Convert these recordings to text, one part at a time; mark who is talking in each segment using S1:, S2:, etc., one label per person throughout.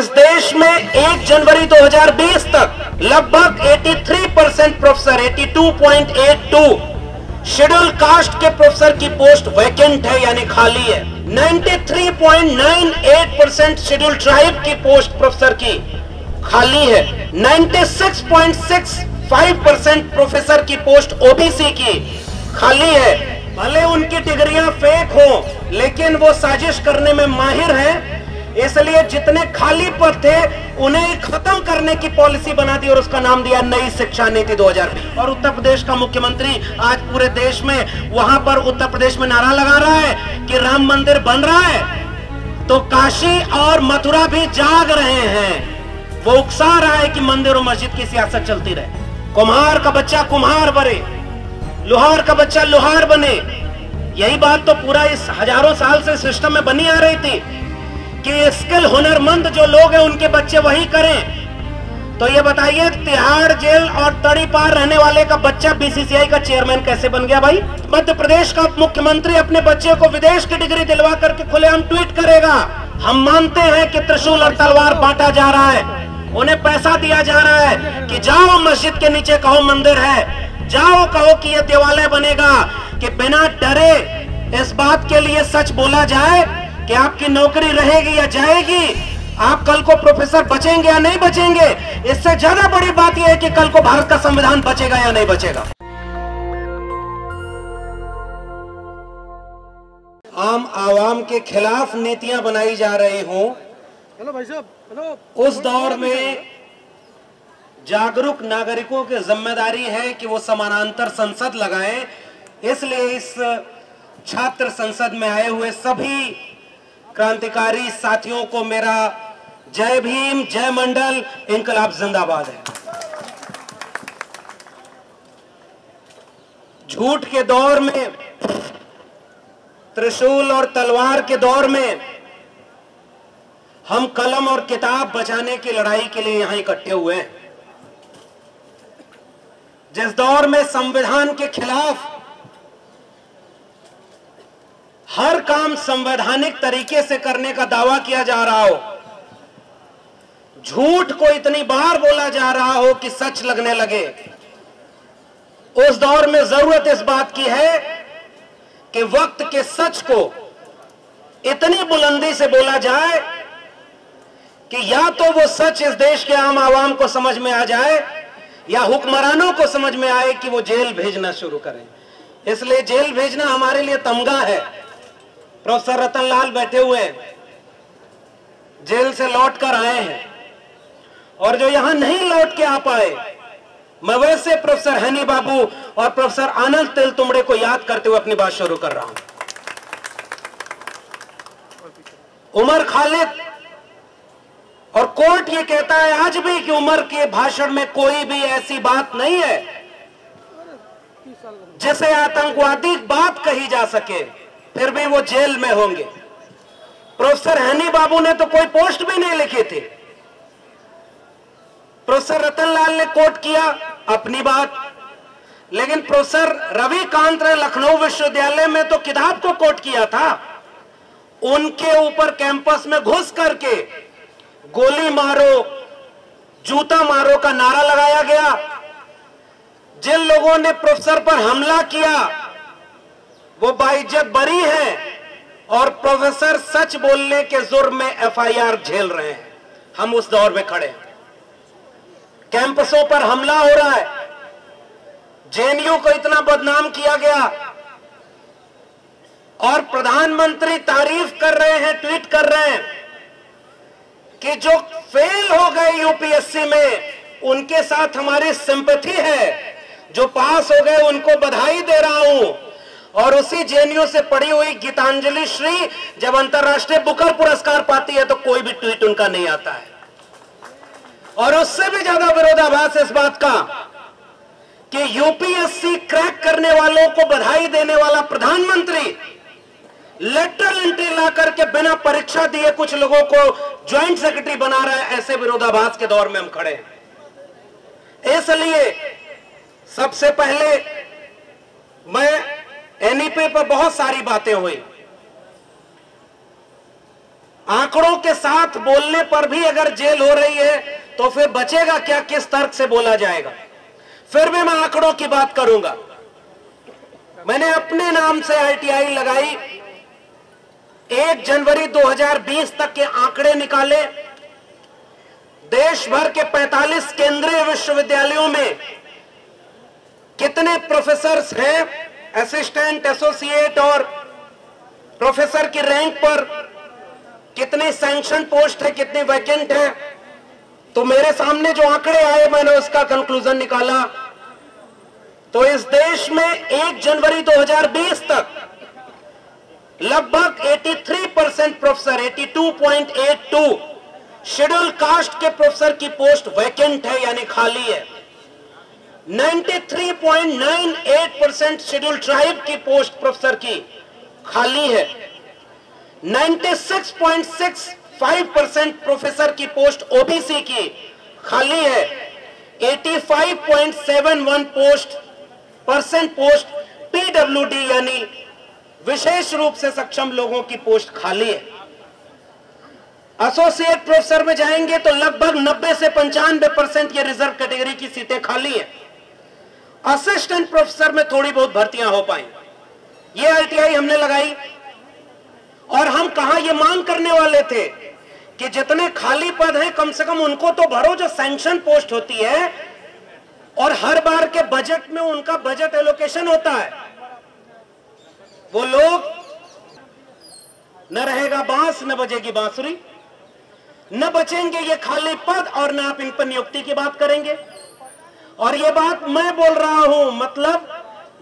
S1: इस देश में 1 जनवरी 2020 तक लगभग 83 परसेंट प्रोफेसर 82.82 शेड्यूल कास्ट के प्रोफेसर की पोस्ट वैकेंट है, यानी खाली है। 93.98 परसेंट शेड्यूल ट्राइब की पोस्ट प्रोफेसर की खाली है। 96.65 परसेंट प्रोफेसर की पोस्ट ओबीसी की खाली है। भले उनकी डिग्रियाँ फेक हो, लेकिन वो साजिश करने में माहिर हैं। इसलिए जितने खाली पद थे, उन्हें खत्म करने की पॉलिसी बना दी और उसका नाम दिया नई शिक्षा नीति 2020 और उत्तर प्रदेश का मुख्यमंत्री आज पूरे देश में, वहाँ पर उत्तर प्रदेश में नारा लगा रहा है कि राम मंदिर बन रहा है। तो काशी और मथुरा भी जाग रहे हैं। वो उकसा रहा है कि मंदिर और मस्जिद की सियासत चलती रहे। कुम्हार का बच्चा कुम्हार बने। लोहार का बच्चा लोहार बने। यही बात तो पूरा इस हज़ारों साल से सिस्टम में बनी आ रही थी। कि स्किल हुनरमंद जो लोग हैं, उनके बच्चे वही करें। तो ये बताइए, तिहाड़ जेल और तड़ी पार रहने वाले का बच्चा बीसीसीआई का चेयरमैन कैसे बन गया भाई? मध्य प्रदेश का मुख्यमंत्री अपने बच्चे को विदेश की डिग्री दिलवा करके खुलेआम ट्वीट करेगा। हम मानते हैं कि त्रिशूल और तलवार बांटा जा रहा है। उन्हें पैसा दिया जा रहा है कि जाओ, मस्जिद के नीचे कहो मंदिर है। जाओ, कहो कि ये देवालय बनेगा कि बिना डरे इस बात के लिए सच बोला जाए कि आपकी नौकरी रहेगी या जाएगी आप कल को प्रोफेसर बचेंगे या नहीं बचेंगे इससे ज़्यादा बड़ी बात यह है कि कल को भारत का संविधान बचेगा या नहीं बचेगा। आम आवाम के खिलाफ नीतियाँ बनाई जा रही हों।
S2: हेलो भाई साहब हेलो।
S1: उस दौर में जागरूक नागरिकों की ज़िम्मेदारी है कि वो समानांतर संसद लगाएँ इसलिए इस छात्र संसद में आए हुए सभी क्रांतिकारी साथियों को मेरा जय भीम, जय मंडल, इनकलाब जिंदाबाद है। झूठ के दौर में, त्रिशूल और तलवार के दौर में, हम कलम और किताब बचाने की लड़ाई के लिए यहाँ इकट्ठे हुए हैं। जिस दौर में संविधान के खिलाफ हर काम संवैधानिक तरीके से करने का दावा किया जा रहा हो। झूठ को इतनी बार बोला जा रहा हो कि सच लगने लगे। उस दौर में ज़रूरत इस बात की है कि वक्त के सच को इतनी बुलंदी से बोला जाए कि या तो वो सच इस देश के आम आवाम को समझ में आ जाए या हुक्मरानों को समझ में आए कि वो जेल भेजना शुरू करें। इसलिए जेल भेजना हमारे लिए तमगा है। प्रोफेसर रतन लाल बैठे हुए हैं। जेल से लौट कर आए हैं। और जो यहाँ नहीं लौट के आ पाए, मैं वैसे प्रोफेसर हनी बाबू और प्रोफेसर आनंद तेल तुमड़े को याद करते हुए अपनी बात शुरू कर रहा हूँ। उमर खालिद और कोर्ट ये कहता है, आज भी कि उमर के भाषण में कोई भी ऐसी बात नहीं है जिसे आतंकवादी बात कही जा सके। फिर भी वो जेल में होंगे। प्रोफेसर हनी बाबू ने तो कोई पोस्ट भी नहीं लिखी थी। प्रोफेसर रतन लाल ने कोट किया, अपनी बात। लेकिन प्रोफेसर रवि कांत ने लखनऊ विश्वविद्यालय में तो किताब को कोट किया था। उनके ऊपर कैंपस में घुस करके गोली मारो, जूता मारो का नारा लगाया गया। जिन लोगों ने प्रोफेसर पर हमला किया वो बाइज्जत बरी हैं और प्रोफेसर सच बोलने के जुर्म में एफआईआर झेल रहे हैं। हम उस दौर में खड़े हैं। कैंपसों पर हमला हो रहा है। जेएनयू को इतना बदनाम किया गया। और प्रधानमंत्री तारीफ़ कर रहे हैं, ट्वीट कर रहे हैं कि जो फेल हो गए यूपीएससी में, उनके साथ हमारी सिंपथी है। जो पास हो गए, उनको बधाई दे रहा हूँ। और उसी जेएनयू से पढ़ी हुई गीतांजलि श्री जब अंतरराष्ट्रीय बुकर पुरस्कार पाती है तो कोई भी ट्वीट उनका नहीं आता है। और उससे भी ज़्यादा विरोधाभास इस बात का कि यूपीएससी क्रैक करने वालों को बधाई देने वाला प्रधानमंत्री लेटर एंट्री ला करके बिना परीक्षा दिए कुछ लोगों को ज्वाइंट सेक्रेटरी बना रहा है, ऐसे विरोधाभास के दौर में हम खड़े हैं। इसलिए सबसे पहले मैं एनईपी पर बहुत सारी बातें हुई। आंकड़ों के साथ बोलने पर भी अगर जेल हो रही है तो फिर बचेगा क्या, किस तर्क से बोला जाएगा? फिर भी मैं आंकड़ों की बात करूँगा। मैंने अपने नाम से आईटीआई लगाई। एक जनवरी 2020 तक के आंकड़े निकाले। देश भर के 45 केंद्रीय विश्वविद्यालयों में कितने प्रोफेसर हैं असिस्टेंट एसोसिएट और प्रोफेसर की रैंक पर कितने सैंक्शन पोस्ट है, कितने वैकेंट है तो मेरे सामने जो आंकड़े आए, मैंने उसका कंक्लूजन निकाला। तो इस देश में 1 जनवरी 2020 तक लगभग 83 परसेंट प्रोफेसर 82.82 शेड्यूल कास्ट के प्रोफेसर की पोस्ट वैकेंट है, यानी खाली है। 93.98 परसेंट शेड्यूल ट्राइब की पोस्ट प्रोफेसर की खाली है। 96.65 परसेंट प्रोफेसर की पोस्ट ओबीसी की खाली है। 85.71 पोस्ट परसेंट पोस्ट पीडब्ल्यूडी यानी विशेष रूप से सक्षम लोगों की पोस्ट खाली है। एसोसिएट प्रोफेसर में जाएँगे तो लगभग 90 से पंचानवे परसेंट ये रिज़र्व कैटेगरी की सीटें खाली है। असिस्टेंट प्रोफेसर में थोड़ी बहुत भर्तियाँ हो पाई। ये आईटीआई हमने लगाई। और हम कहा ये मांग करने वाले थे कि जितने खाली पद हैं, कम से कम उनको तो भरो जो सैंक्शन पोस्ट होती है, और हर बार के बजट में उनका बजट एलोकेशन होता है। वो लोग, न रहेगा बाँस, न बजेगी बांसुरी। न बचेंगे ये खाली पद, और न आप इन पर नियुक्ति की बात करेंगे। और ये बात मैं बोल रहा हूँ मतलब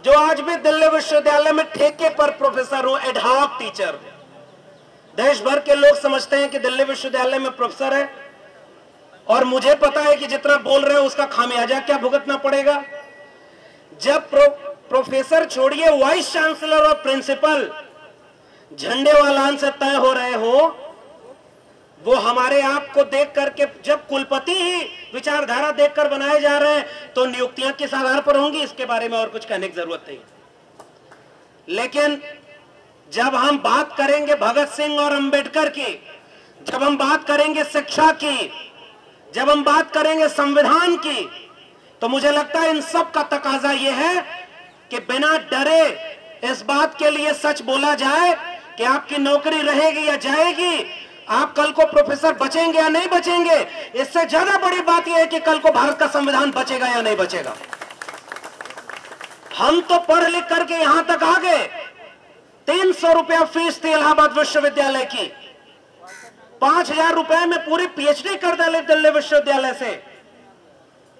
S1: जो आज भी दिल्ली विश्वविद्यालय में ठेके पर प्रोफेसर हूँ एडहॉक टीचर देश भर के लोग समझते हैं कि दिल्ली विश्वविद्यालय में प्रोफेसर है। और मुझे पता है कि जितना बोल रहे हैं उसका खामियाजा क्या भुगतना पड़ेगा? जब प्रो, प्रोफेसर छोड़िए वाइस चांसलर और प्रिंसिपल झंडे वालान से तय हो रहे हो वो हमारे आप को देख करके जब कुलपति ही विचारधारा देखकर बनाए जा रहे हैं तो नियुक्तियाँ किस आधार पर होंगी? इसके बारे में और कुछ कहने की ज़रूरत नहीं। लेकिन जब हम बात करेंगे भगत सिंह और अंबेडकर की, जब हम बात करेंगे शिक्षा की, जब हम बात करेंगे संविधान की तो मुझे लगता है इन सब का तकाजा यह है कि बिना डरे इस बात के लिए सच बोला जाए कि आपकी नौकरी रहेगी या जाएगी आप कल को प्रोफेसर बचेंगे या नहीं बचेंगे, इससे ज़्यादा बड़ी बात यह है कि कल को भारत का संविधान बचेगा या नहीं बचेगा। हम तो पढ़ लिख करके यहाँ तक आ गए। तीन सौ रुपया फ़ीस थी इलाहाबाद विश्वविद्यालय की। पाँच हज़ार रुपए में पूरी पीएचडी कर डाले दिल्ली विश्वविद्यालय से।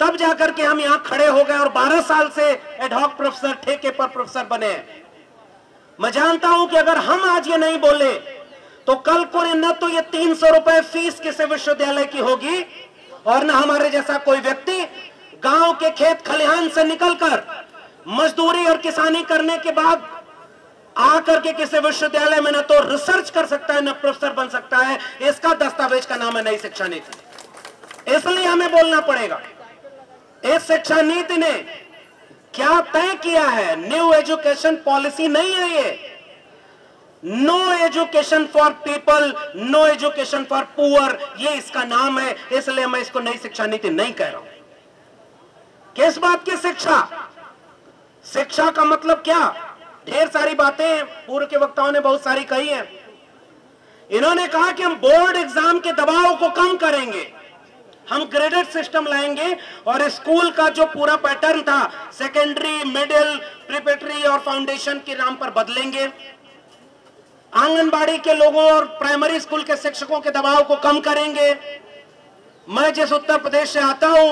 S1: तब जाकर के हम यहाँ खड़े हो गए और 12 साल से एडहॉक प्रोफेसर ठेके पर प्रोफेसर बने मैं जानता हूँ कि अगर हम आज ये नहीं बोले तो कल को न तो ये तीन सौ रुपए फ़ीस किसी विश्वविद्यालय की होगी और न हमारे जैसा कोई व्यक्ति गाँव के खेत खलिहान से निकलकर मजदूरी और किसानी करने के बाद आकर के किसी विश्वविद्यालय में न तो रिसर्च कर सकता है, न प्रोफेसर बन सकता है। इसका दस्तावेज़ का नाम है नई शिक्षा नीति। इसलिए हमें बोलना पड़ेगा, इस शिक्षा नीति ने क्या तय किया है? न्यू एजुकेशन पॉलिसी नहीं है ये। No education for people no education for poor ये इसका नाम है, इसलिए मैं इसको नई शिक्षा नीति नहीं कह रहा हूँ। किस बात की शिक्षा? शिक्षा का मतलब क्या? ढेर सारी बातें पूर्व के वक्ताओं ने बहुत सारी कही हैं। इन्होंने कहा कि हम बोर्ड एग्ज़ाम के दबाव को कम करेंगे। हम ग्रेडेड सिस्टम लाएँगे और स्कूल का जो पूरा पैटर्न था, सेकेंडरी, मिडिल, प्रिपेटरी और फाउंडेशन के नाम पर बदलेंगे। आंगनबाड़ी के लोगों और प्राइमरी स्कूल के शिक्षकों के दबाव को कम करेंगे। मैं जिस उत्तर प्रदेश से आता हूँ,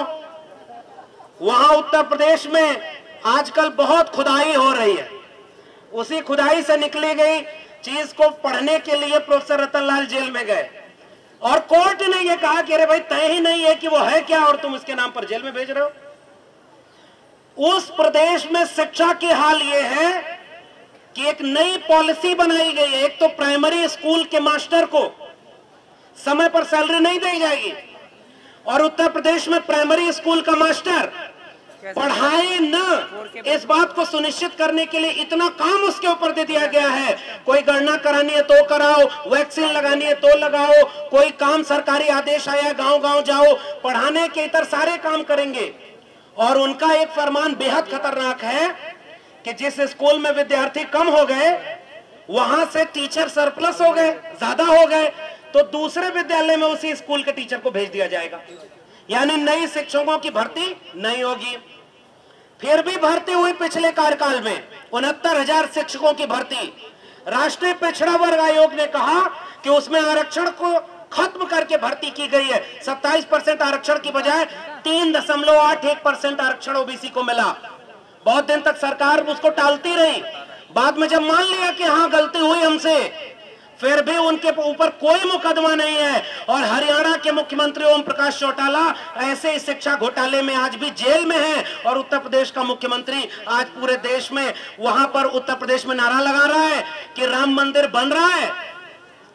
S1: वहाँ उत्तर प्रदेश में आजकल बहुत खुदाई हो रही है। उसी खुदाई से निकली गई चीज़ को पढ़ने के लिए प्रोफेसर रतनलाल जेल में गए। और कोर्ट ने यह कहा कि अरे भाई, तय ही नहीं है कि वो है क्या और तुम उसके नाम पर जेल में भेज रहे हो। उस प्रदेश में शिक्षा की हाल यह है कि एक नई पॉलिसी बनाई गई है एक तो प्राइमरी स्कूल के मास्टर को। समय पर सैलरी नहीं दी जाएगी। और उत्तर प्रदेश में प्राइमरी स्कूल का मास्टर पढ़ाए न इस बात को सुनिश्चित करने के लिए इतना काम उसके ऊपर दे दिया गया है। कोई गणना करानी है तो कराओ वैक्सीन लगानी है तो लगाओ कोई काम सरकारी आदेश आया गाँव गाँव जाओ पढ़ाने के इतर सारे काम करेंगे। और उनका एक फरमान बेहद खतरनाक है कि जिस स्कूल में विद्यार्थी कम हो गए, वहाँ से टीचर सरप्लस हो गए, ज़्यादा हो गए तो दूसरे विद्यालय में उसी स्कूल के टीचर को भेज दिया जाएगा। यानी नई शिक्षकों की भर्ती नहीं होगी। फिर भी भर्ती हुई पिछले कार्यकाल में, उनहत्तर हज़ार शिक्षकों की भर्ती। राष्ट्रीय पिछड़ा वर्ग आयोग ने कहा कि उसमें आरक्षण को खत्म करके भर्ती की गई है। 27 परसेंट आरक्षण की बजाय तीन दशमलव आठ एक परसेंट आरक्षण ओबीसी को मिला। बहुत दिन तक सरकार उसको टालती रही। बाद में जब मान लिया कि हाँ गलती हुई हमसे, फिर भी उनके ऊपर कोई मुकदमा नहीं है। और हरियाणा के मुख्यमंत्री ओम प्रकाश चौटाला ऐसे शिक्षा घोटाले में आज भी जेल में है। और उत्तर प्रदेश का मुख्यमंत्री आज पूरे देश में वहाँ पर उत्तर प्रदेश में नारा लगा रहा है कि राम मंदिर बन रहा है।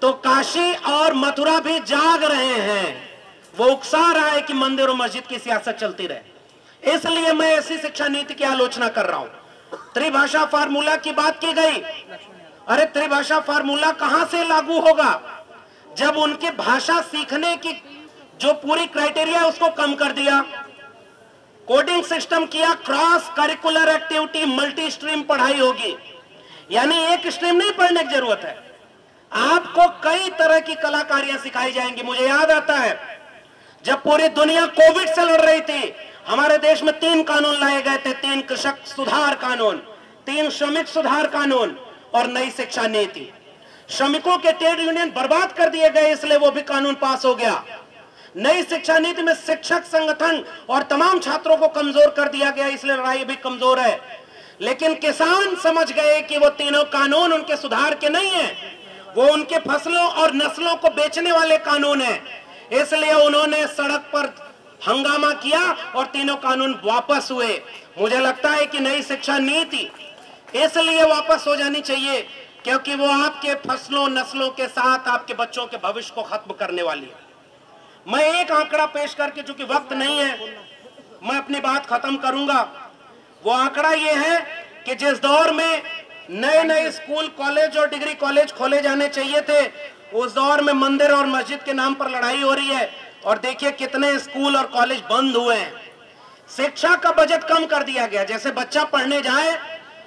S1: तो काशी और मथुरा भी जाग रहे हैं। वो उकसा रहा है कि मंदिर और मस्जिद की सियासत चलती रहे। इसलिए मैं ऐसी शिक्षा नीति की आलोचना कर रहा हूँ। त्रिभाषा फार्मूला की बात की गई। अरे त्रिभाषा फार्मूला कहाँ से लागू होगा? जब उनके भाषा सीखने की जो पूरी क्राइटेरिया उसको कम कर दिया। कोडिंग सिस्टम किया, cross curricular activity, multi stream पढ़ाई होगी। यानी एक स्ट्रीम नहीं पढ़ने की ज़रूरत है। आपको कई तरह की कलाकारियाँ सिखाई जाएँगी। मुझे याद आता है, जब पूरी दुनिया कोविड से लड़ रही थी हमारे देश में तीन कानून लाए गए थे, तीन कृषक सुधार कानून, तीन श्रमिक सुधार कानून और नई शिक्षा नीति। श्रमिकों के ट्रेड यूनियन बर्बाद कर दिए गए, इसलिए वो भी कानून पास हो गया। नई शिक्षा नीति में शिक्षक संगठन और तमाम छात्रों को कमज़ोर कर दिया गया, इसलिए लड़ाई भी कमज़ोर है। लेकिन किसान समझ गए कि वो तीनों कानून उनके सुधार के नहीं है, वो उनके फ़सलों और नस्लों को बेचने वाले कानून है। इसलिए उन्होंने सड़क पर हंगामा किया और तीनों कानून वापस हुए। मुझे लगता है कि नई शिक्षा नीति इसलिए वापस हो जानी चाहिए क्योंकि वो आपके फ़सलों, नस्लों के साथ आपके बच्चों के भविष्य को खत्म करने वाली है। मैं एक आंकड़ा पेश करके, चूँकि वक्त नहीं है, मैं अपनी बात खत्म करूँगा। वो आंकड़ा ये है कि जिस दौर में नए नए स्कूल, कॉलेज और डिग्री कॉलेज खोले जाने चाहिए थे, उस दौर में मंदिर और मस्जिद के नाम पर लड़ाई हो रही है। और देखिए कितने स्कूल और कॉलेज बंद हुए हैं। शिक्षा का बजट कम कर दिया गया। जैसे बच्चा पढ़ने जाए,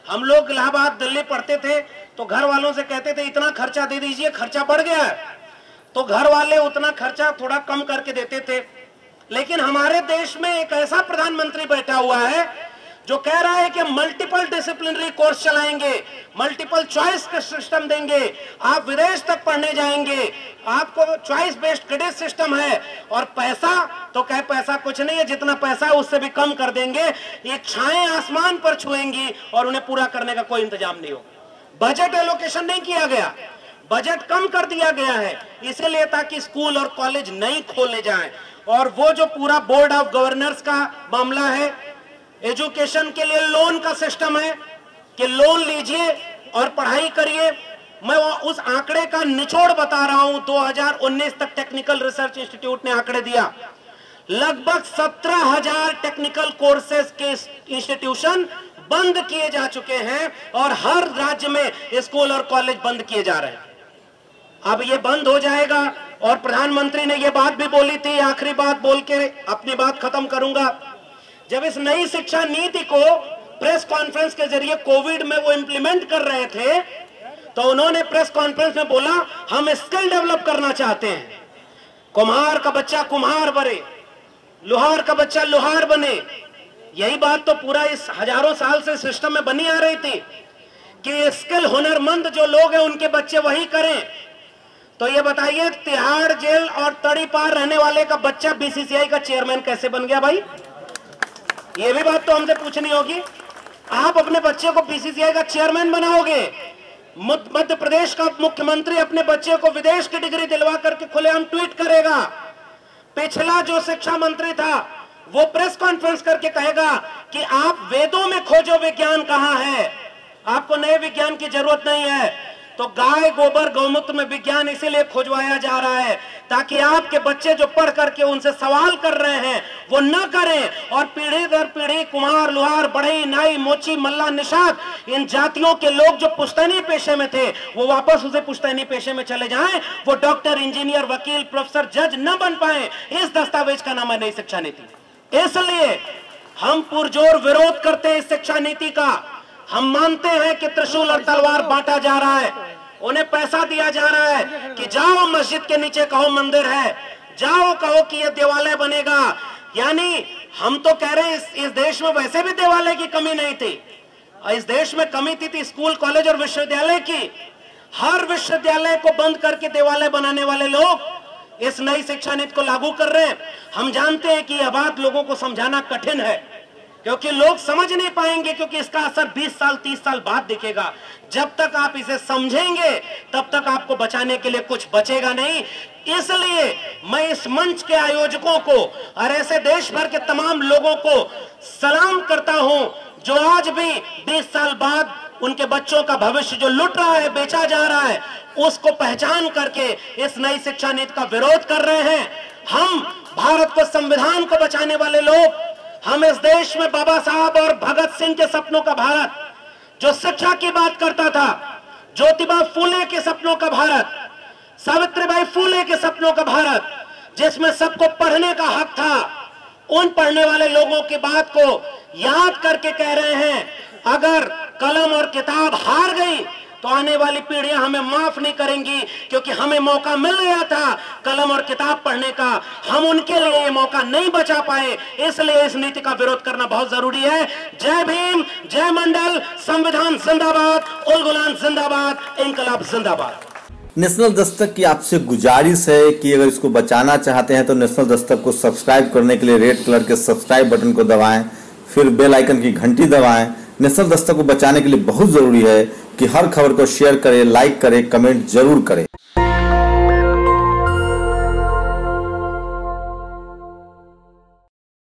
S1: हम लोग इलाहाबाद, दिल्ली पढ़ते थे तो घर वालों से कहते थे, इतना खर्चा दे दीजिए, खर्चा बढ़ गया तो घर वाले उतना खर्चा थोड़ा कम करके देते थे। लेकिन हमारे देश में एक ऐसा प्रधानमंत्री बैठा हुआ है जो कह रहा है कि मल्टीपल डिसिप्लिनरी कोर्स चलाएँगे मल्टीपल चॉइस का सिस्टम देंगे, आप विदेश तक पढ़ने जाएँगे, आपको चॉइस बेस्ड क्रेडिट सिस्टम है, और पैसा तो कह पैसा कुछ नहीं है, जितना पैसा है उससे भी कम कर देंगे इच्छाएँ आसमान पर छुएँगी, और उन्हें पूरा करने का कोई इंतज़ाम नहीं होगा। बजट एलोकेशन नहीं किया गया। बजट कम कर दिया गया है, इसीलिए ताकि स्कूल और कॉलेज नहीं खोले जाएँ। और वो जो पूरा बोर्ड ऑफ़ गवर्नर्स का मामला है एजुकेशन के लिए लोन का सिस्टम है कि लोन लीजिए और पढ़ाई करिए। मैं उस आंकड़े का निचोड़ बता रहा हूँ। 2019 तक टेक्निकल रिसर्च इंस्टीट्यूट ने आंकड़े दिया। लगभग सत्रह हज़ार टेक्निकल कोर्सेज के इंस्टीट्यूशन बंद किए जा चुके हैं और हर राज्य में स्कूल और कॉलेज बंद किए जा रहे हैं। अब ये बंद हो जाएगा और प्रधानमंत्री ने ये बात भी बोली थी, आखिरी बात बोल के अपनी बात खत्म करूँगा। जब इस नई शिक्षा नीति को प्रेस कॉन्फ्रेंस के ज़रिए कोविड में वो इंप्लीमेंट कर रहे थे तो उन्होंने प्रेस कॉन्फ्रेंस में बोला, हम स्किल डेवलप करना चाहते हैं। कुम्हार का बच्चा कुम्हार बने, लोहार का बच्चा लोहार बने। यही बात तो पूरा इस हज़ारों साल से सिस्टम में बनी आ रही थी कि स्किल हुनरमंद जो लोग हैं, उनके बच्चे वही करें। तो ये बताइए, तिहाड़ जेल और तड़ी पार रहने वाले का बच्चा बीसीसीआई का चेयरमैन कैसे बन गया भाई? ये भी बात तो हमसे पूछनी होगी। आप अपने बच्चे को बीसीसीआई का चेयरमैन बनाओगे। मध्य प्रदेश का मुख्यमंत्री अपने बच्चे को विदेश की डिग्री दिलवा करके खुलेआम ट्वीट करेगा। पिछला जो शिक्षा मंत्री था, वो प्रेस कॉन्फ्रेंस करके कहेगा कि आप वेदों में खोजो विज्ञान कहाँ है। आपको नए विज्ञान की ज़रूरत नहीं है। तो गाय गोबर गौमूत्र में विज्ञान इसीलिए खोजवाया जा रहा है ताकि आपके बच्चे जो पढ़ करके उनसे सवाल कर रहे हैं, वो न करें। और पीढ़ी दर पीढ़ी, कुमार, लुहार बढ़ई नाई, मोची, मल्ला, निषाद, इन जातियों के लोग जो पुश्तैनी पेशे में थे, वो वापस उसे पुश्तैनी पेशे में चले जाएँ। वो डॉक्टर, इंजीनियर, वकील, प्रोफेसर, जज न बन पाए। इस दस्तावेज़ का नाम है नई शिक्षा नीति। इसलिए हम पुरजोर विरोध करते हैं इस शिक्षा नीति का। हम मानते हैं कि त्रिशूल और तलवार बांटा जा रहा है। उन्हें पैसा दिया जा रहा है कि जाओ मस्जिद के नीचे कहो मंदिर है। जाओ कहो कि यह देवालय बनेगा। यानी हम तो कह रहे हैं इस, इस देश में वैसे भी देवालय की कमी नहीं थी। इस देश में कमी थी, थी स्कूल कॉलेज और विश्वविद्यालय की। हर विश्वविद्यालय को बंद करके देवालय बनाने वाले लोग इस नई शिक्षा नीति को लागू कर रहे हैं। हम जानते हैं कि यह बात लोगों को समझाना कठिन है। क्योंकि लोग समझ नहीं पाएँगे, क्योंकि इसका असर 20 साल 30 साल बाद दिखेगा। जब तक आप इसे समझेंगे, तब तक आपको बचाने के लिए कुछ बचेगा नहीं। इसलिए मैं इस मंच के आयोजकों को और ऐसे देश भर के तमाम लोगों को सलाम करता हूँ, जो आज भी 20 साल बाद उनके बच्चों का भविष्य जो लुट रहा है, बेचा जा रहा है, उसको पहचान करके इस नई शिक्षा नीति का विरोध कर रहे हैं। हम भारत को, संविधान को बचाने वाले लोग हम इस देश में बाबा साहब और भगत सिंह के सपनों का भारत, जो शिक्षा की बात करता था, ज्योतिबा फूले के सपनों का भारत, सावित्रीबाई फूले के सपनों का भारत, जिसमें सबको पढ़ने का हक था, उन पढ़ने वाले लोगों की बात को याद करके कह रहे हैं, अगर कलम और किताब हार गई तो आने वाली पीढ़ियाँ हमें माफ़ नहीं करेंगी, क्योंकि हमें मौका मिल गया था कलम और किताब पढ़ने का। हम उनके लिए ये मौका नहीं बचा पाए, इसलिए इस नीति का विरोध करना बहुत ज़रूरी है। जय भीम, जय मंडल, संविधान जिंदाबाद उल जिंदाबाद, इनकलाब जिंदाबाद।
S3: नेशनल दस्तक की आपसे गुजारिश है कि अगर इसको बचाना चाहते हैं तो नेशनल दस्तक को सब्सक्राइब करने के लिए रेड कलर के सब्सक्राइब बटन को दबाएँ, फिर बेल आइकन की घंटी दबाएँ। नेशनल दस्तक को बचाने के लिए बहुत ज़रूरी है कि हर खबर को शेयर करें लाइक करें कमेंट ज़रूर करें।